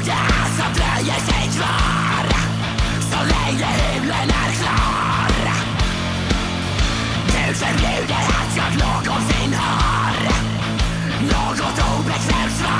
skugga som dröjer sig kvar Så länge himlen är klar Gud förbjuder att jag någonsin har något obekvämt svar!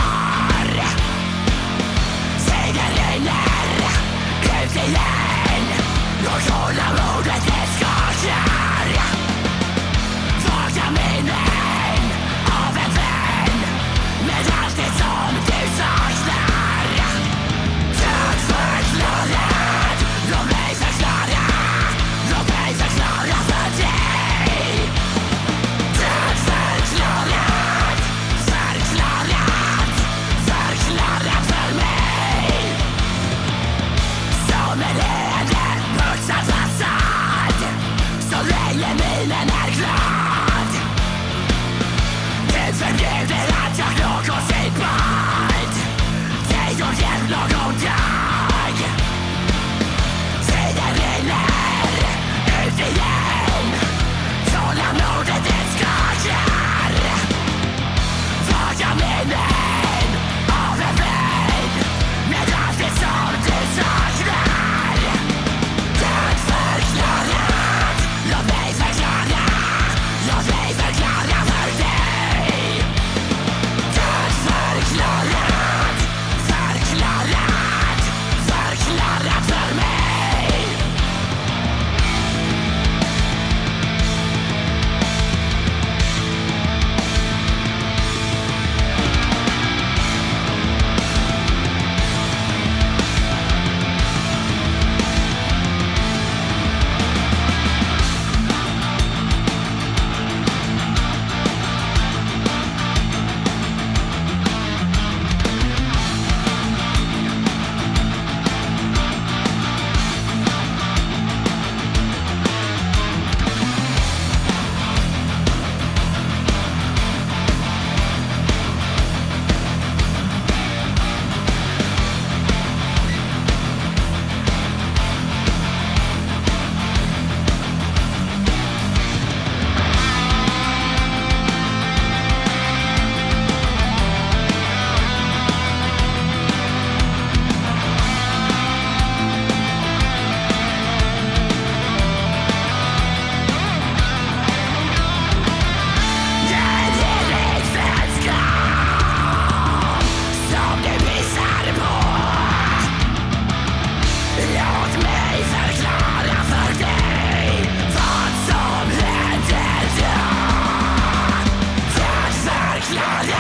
yeah